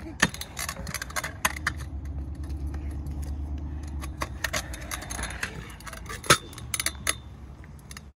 Okay.